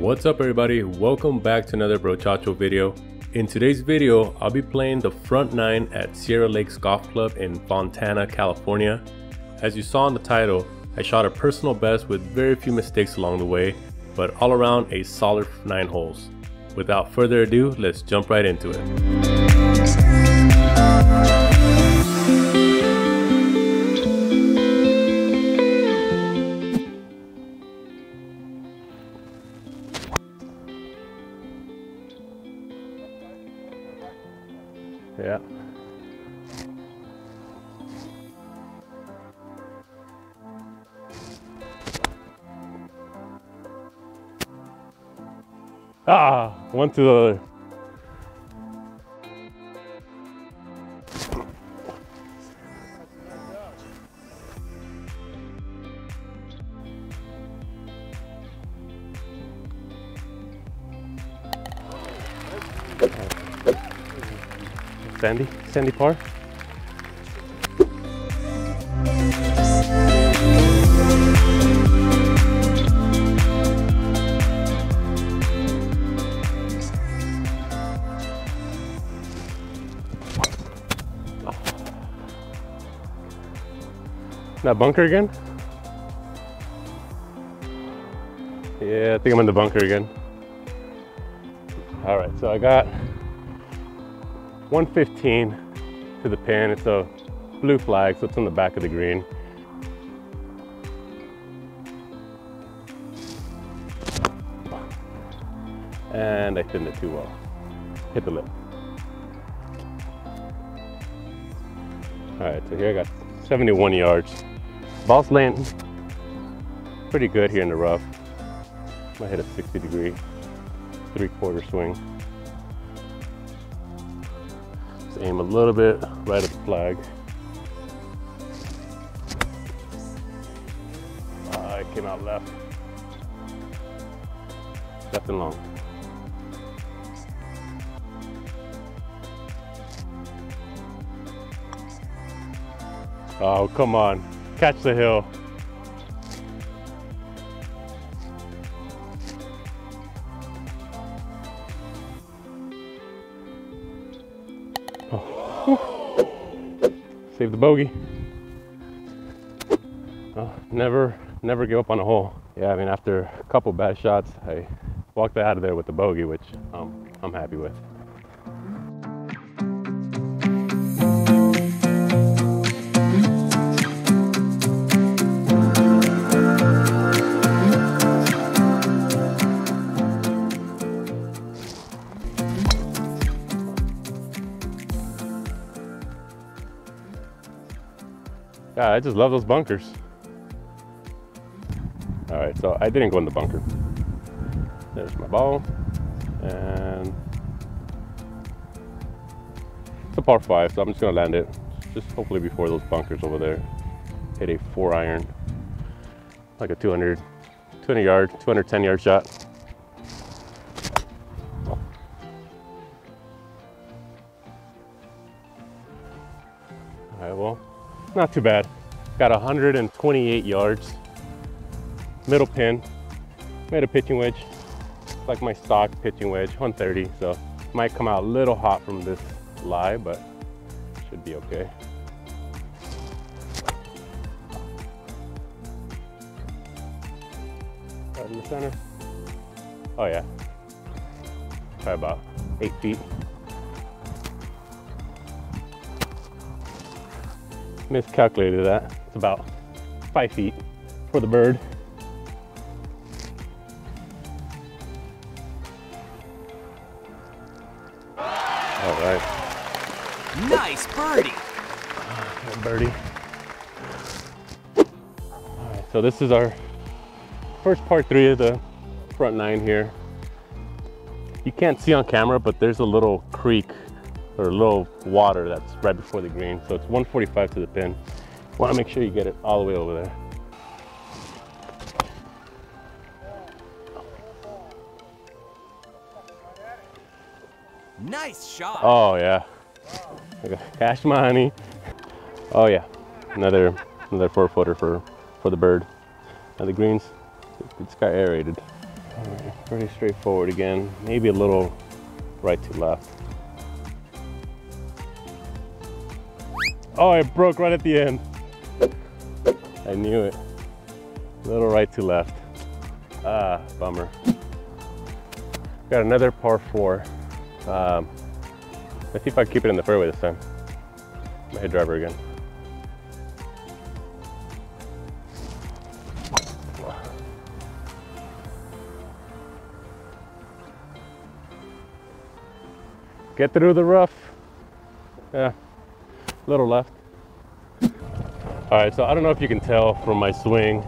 What's up everybody, welcome back to another Brochacho video. In today's video, I'll be playing the front nine at Sierra Lakes Golf Club in Fontana, California. As you saw in the title, I shot a personal best with very few mistakes along the way, but all around a solid nine holes. Without further ado, let's jump right into it. One to the other. Sandy, Sandy par. That bunker again? Yeah, I think I'm in the bunker again. All right, so I got 115 to the pin. It's a blue flag, so it's on the back of the green. And I thinned it too well. Hit the lip. All right, so here I got 71 yards. Ball's laying pretty good here in the rough. Might hit a 60 degree, three quarter swing. Just aim a little bit right at the flag. Ah, I came out left. Left and long. Oh, come on. Catch the hill. Save the bogey. Oh, never, never give up on a hole. Yeah, I mean, after a couple bad shots, I walked out of there with the bogey, which um, I'm happy with. God, I just love those bunkers. All right, so I didn't go in the bunker. There's my ball, and it's a par five, so I'm just gonna land it, just hopefully before those bunkers over there. Hit a four iron, like a 200, 200 yard, 210 yard shot. All right, well, not too bad. Got 128 yards. Middle pin. Made a pitching wedge. Like my stock pitching wedge, 130. So might come out a little hot from this lie, but should be okay. Right in the center. Oh yeah. Probably about eight feet. Miscalculated that. It's about five feet for the bird. All right. Nice birdie. Good birdie. All right, so this is our first part three of the front nine here. You can't see on camera, but there's a little creek or a little water that's right before the green. So it's 145 to the pin. Want to make sure you get it all the way over there. Nice shot. Oh yeah, cash money. Oh yeah, another another four footer for for the bird. Now the greens, it's got aerated. Pretty straightforward again. Maybe a little right to left. Oh, it broke right at the end. I knew it. Little right to left. Ah, bummer. Got another par four. Um, let's see if I can keep it in the fairway this time. My head driver again. Get through the rough. Yeah, little left. All right, so I don't know if you can tell from my swing,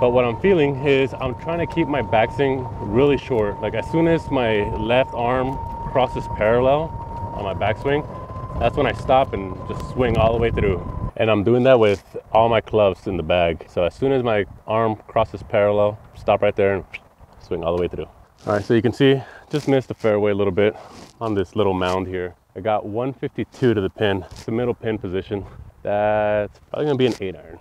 but what I'm feeling is I'm trying to keep my backswing really short. Like as soon as my left arm crosses parallel on my backswing, that's when I stop and just swing all the way through. And I'm doing that with all my clubs in the bag. So as soon as my arm crosses parallel, stop right there and swing all the way through. All right, so you can see, just missed the fairway a little bit on this little mound here. I got 152 to the pin, it's the middle pin position. That's probably gonna be an eight iron.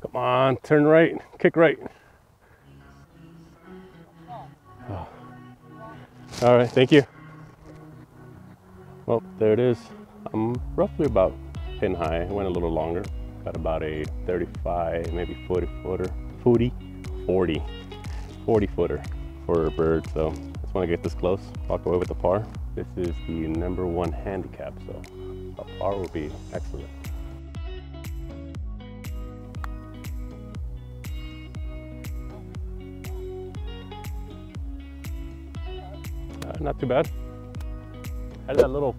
Come on, turn right, kick right. Oh. All right, thank you. Well, there it is. I'm roughly about pin high. I went a little longer. Got about a 35, maybe 40 footer, 40, 40, 40 footer for a bird. So just want to get this close, walk away with the par. This is the number one handicap, so a par will be excellent. Uh, not too bad. Had that little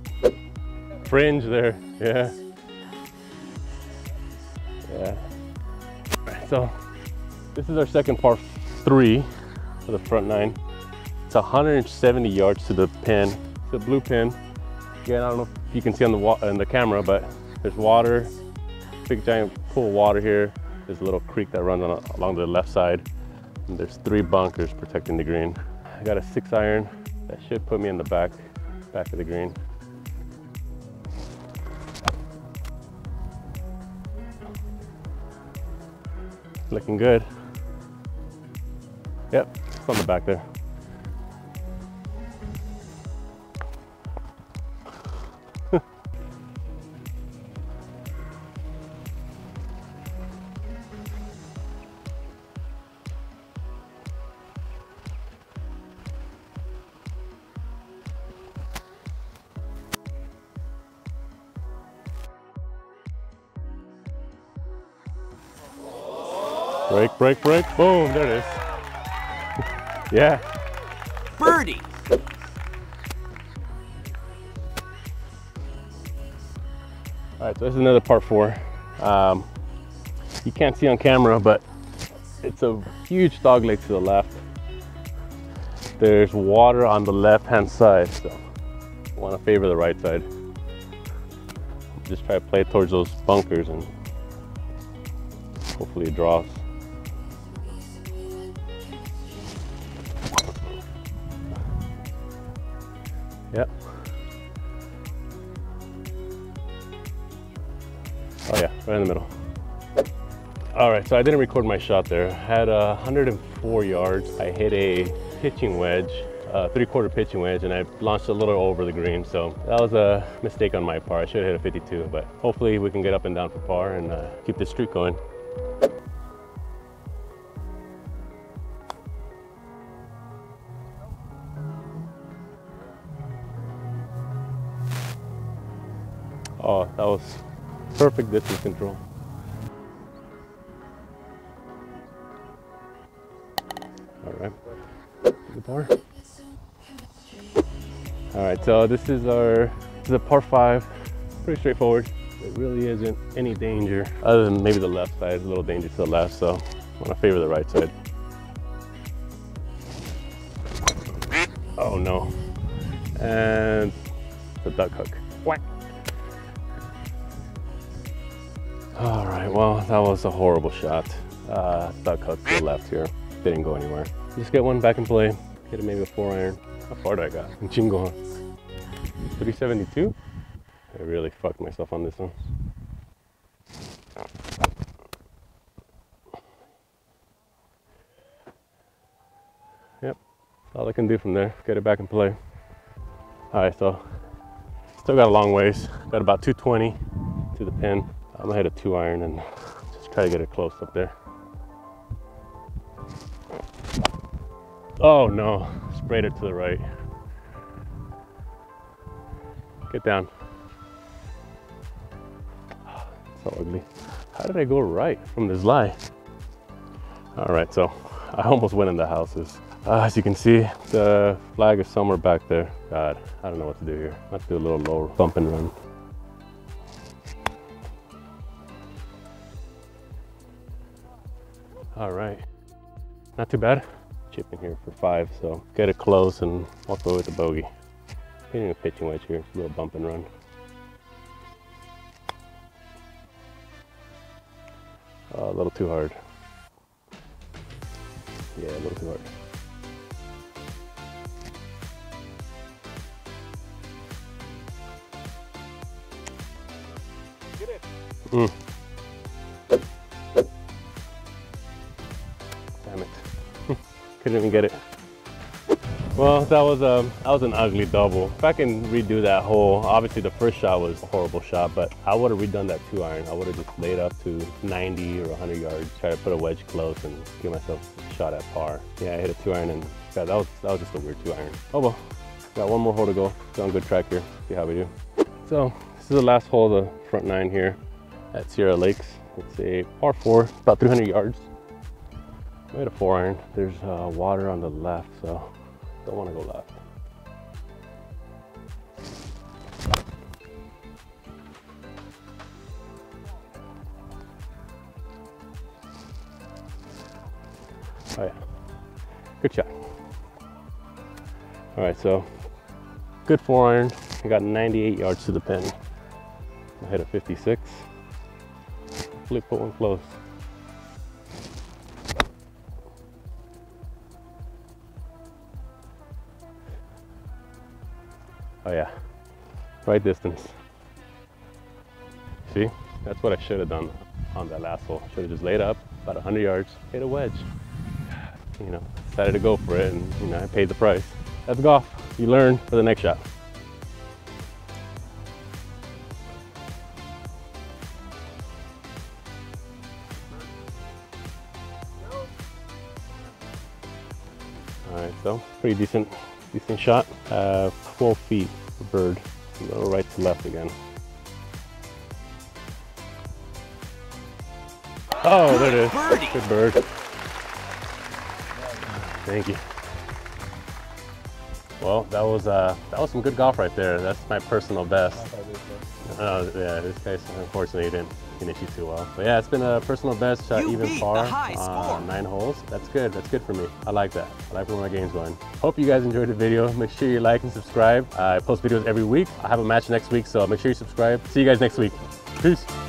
fringe there, yeah. Yeah. So this is our second par three for the front nine. It's 170 yards to the pin. It's a blue pin. Again, I don't know if you can see on the in the camera, but there's water, big giant pool of water here. There's a little creek that runs on, along the left side. And there's three bunkers protecting the green. I got a six iron that should put me in the back, back of the green. Looking good. Yep, on the back there. Break, break, break. Boom, there it is. Yeah. Birdie. All right, so this is another part four. Um, you can't see on camera, but it's a huge dog leg to the left. There's water on the left-hand side, so I want to favor the right side. Just try to play towards those bunkers and hopefully it draws. Right in the middle. All right, so I didn't record my shot there. Had uh, 104 yards. I hit a pitching wedge, uh, three-quarter pitching wedge, and I launched a little over the green. So that was a mistake on my part. I should have hit a 52, but hopefully we can get up and down for par and uh, keep this streak going. Oh, that was perfect distance control. All right, the par. All right, so this is our this is a par five. Pretty straightforward. There really isn't any danger other than maybe the left side. is A little danger to the left, so I want to favor the right side. Oh no! And the duck hook. All right, well, that was a horrible shot. Uh, that cut to the left here. Didn't go anywhere. Just get one back in play. Get maybe a four iron. How far did I got? Chingo. 372? I really fucked myself on this one. Yep, all I can do from there. Get it back in play. All right, so still got a long ways. Got about 220 to the pin. I'm gonna hit a two iron and just try to get it close up there. Oh no, sprayed it to the right. Get down. So ugly. How did I go right from this lie? All right, so I almost went in the houses. Uh, as you can see, the flag is somewhere back there. God, I don't know what to do here. Let's do a little lower bump and run. All right, not too bad. Chip in here for five, so get it close and walk away with the bogey. Hitting a pitching wedge here, a little bump and run. Uh, a little too hard. Yeah, a little too hard. Get it. Mm. Couldn't even get it. Well, that was um, that was an ugly double. If I can redo that hole, obviously the first shot was a horrible shot, but I would have redone that two iron. I would have just laid up to 90 or 100 yards, try to put a wedge close and give myself a shot at par. Yeah, I hit a two iron and that was that was just a weird two iron. Oh well, got one more hole to go. Still on good track here. See how we do. So this is the last hole of the front nine here at Sierra Lakes. It's a par four, about 300 yards. I hit a four iron. There's uh, water on the left, so don't want to go left. Oh yeah, good shot. All right, so good four iron. I got 98 yards to the pin. I hit a 56. Hopefully put one close. Oh yeah, right distance. See, that's what I should have done on that last hole. Should have just laid up about 100 yards, hit a wedge. You know, decided to go for it and you know, I paid the price. That's golf. You learn for the next shot. All right, so pretty decent, decent shot. Uh, 12 feet bird, a little right to left again. Oh, there it is. Birdie. Good bird. Thank you. Well, that was uh, that was some good golf right there. That's my personal best. Uh, yeah, this guy unfortunately didn't finish it too well. But yeah, it's been a personal best shot, You even par, uh, nine holes. That's good. That's good for me. I like that. I like where my game's going. Hope you guys enjoyed the video. Make sure you like and subscribe. I post videos every week. I have a match next week, so make sure you subscribe. See you guys next week. Peace.